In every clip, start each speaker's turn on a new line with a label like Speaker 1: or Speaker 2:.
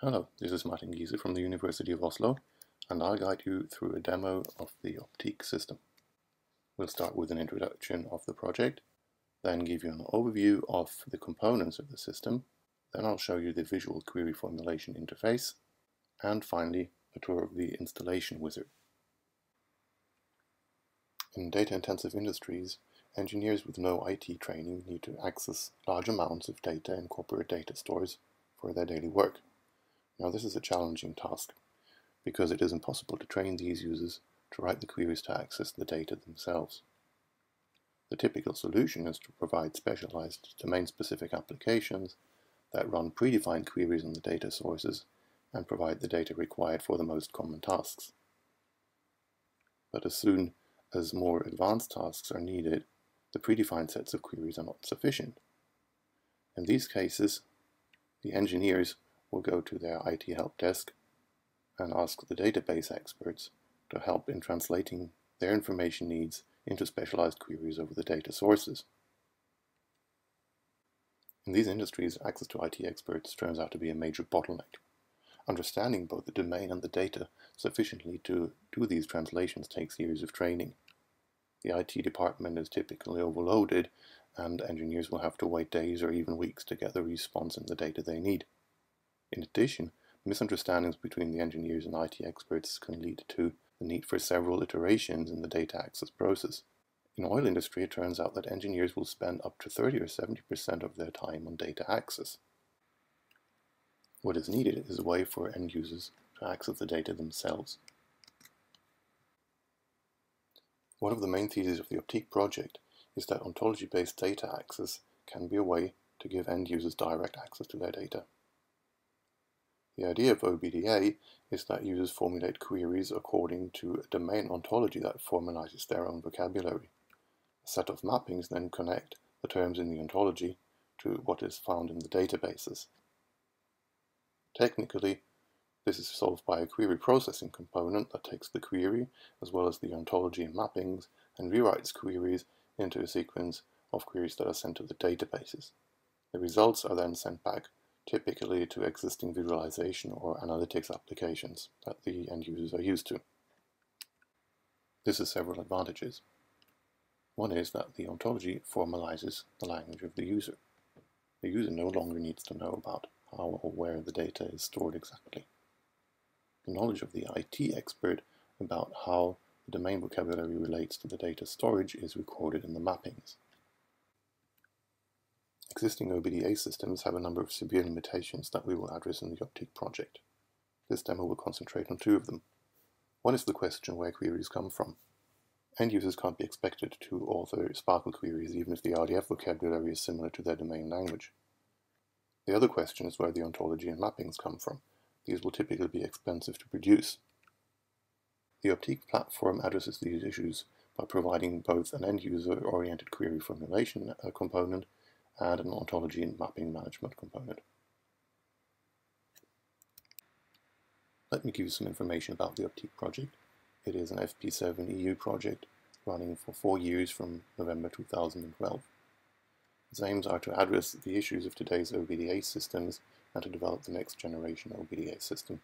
Speaker 1: Hello, this is Martin Giese from the University of Oslo, and I'll guide you through a demo of the Optique system. We'll start with an introduction of the project, then give you an overview of the components of the system, then I'll show you the visual query formulation interface, and finally a tour of the installation wizard. In data-intensive industries, engineers with no IT training need to access large amounts of data in corporate data stores for their daily work. Now this is a challenging task because it is impossible to train these users to write the queries to access the data themselves. The typical solution is to provide specialized domain-specific applications that run predefined queries on the data sources and provide the data required for the most common tasks. But as soon as more advanced tasks are needed, the predefined sets of queries are not sufficient. In these cases, the engineers will go to their IT help desk and ask the database experts to help in translating their information needs into specialized queries over the data sources. In these industries, access to IT experts turns out to be a major bottleneck. Understanding both the domain and the data sufficiently to do these translations takes years of training. The IT department is typically overloaded, and engineers will have to wait days or even weeks to get the response and the data they need. In addition, misunderstandings between the engineers and IT experts can lead to the need for several iterations in the data access process. In oil industry, it turns out that engineers will spend up to 30 or 70% of their time on data access. What is needed is a way for end users to access the data themselves. One of the main theses of the Optique project is that ontology-based data access can be a way to give end users direct access to their data. The idea of OBDA is that users formulate queries according to a domain ontology that formalizes their own vocabulary. A set of mappings then connect the terms in the ontology to what is found in the databases. Technically, this is solved by a query processing component that takes the query, as well as the ontology and mappings, and rewrites queries into a sequence of queries that are sent to the databases. The results are then sent back typically to existing visualization or analytics applications that the end users are used to. This has several advantages. One is that the ontology formalizes the language of the user. The user no longer needs to know about how or where the data is stored exactly. The knowledge of the IT expert about how the domain vocabulary relates to the data storage is recorded in the mappings. Existing OBDA systems have a number of severe limitations that we will address in the Optique project. This demo will concentrate on two of them. One is the question where queries come from. End users can't be expected to author SPARQL queries even if the RDF vocabulary is similar to their domain language. The other question is where the ontology and mappings come from. These will typically be expensive to produce. The Optique platform addresses these issues by providing both an end-user-oriented query formulation component and an ontology and mapping management component. Let me give you some information about the Optique project. It is an FP7 EU project running for four years from November 2012. Its aims are to address the issues of today's OBDA systems and to develop the next generation OBDA system.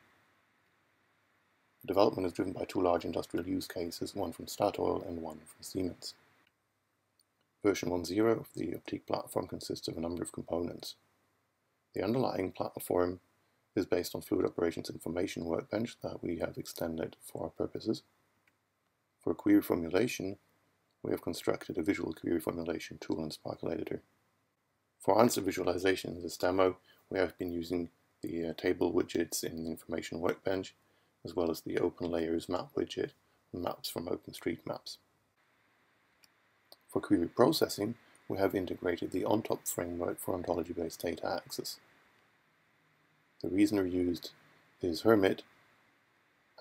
Speaker 1: The development is driven by two large industrial use cases, one from Statoil and one from Siemens. Version 1.0 of the Optique platform consists of a number of components. The underlying platform is based on Fluid Operations Information Workbench that we have extended for our purposes. For query formulation, we have constructed a visual query formulation tool in SPARQL Editor. For answer visualization in this demo, we have been using the uh, table widgets in the Information Workbench, as well as the Open Layers map widget and maps from OpenStreetMaps. For query processing, we have integrated the ONTOP framework for ontology-based data access. The reasoner used is HermiT,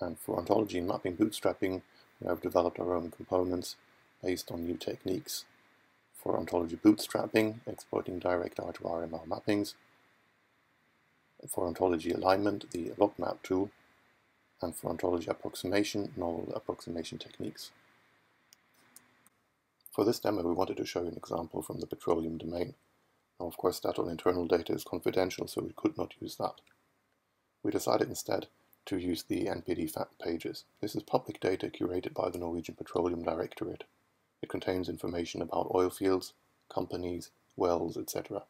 Speaker 1: and for ontology and mapping bootstrapping, we have developed our own components based on new techniques. For ontology bootstrapping, exploiting direct R2RML mappings. For ontology alignment, the LogMap tool. And for ontology approximation, novel approximation techniques. For this demo, we wanted to show you an example from the petroleum domain. Now, of course, that all internal data is confidential, so we could not use that. We decided instead to use the NPD fact pages. This is public data curated by the Norwegian Petroleum Directorate. It contains information about oil fields, companies, wells, etc.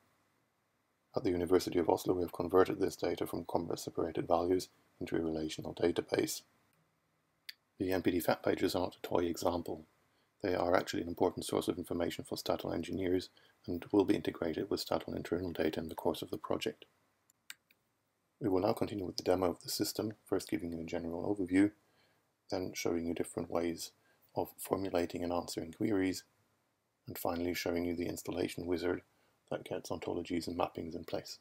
Speaker 1: At the University of Oslo, we have converted this data from comma-separated values into a relational database. The NPD fact pages are not a toy example. They are actually an important source of information for Statoil engineers and will be integrated with Statoil internal data in the course of the project. We will now continue with the demo of the system, first giving you a general overview, then showing you different ways of formulating and answering queries, and finally showing you the installation wizard that gets ontologies and mappings in place.